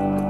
Bye.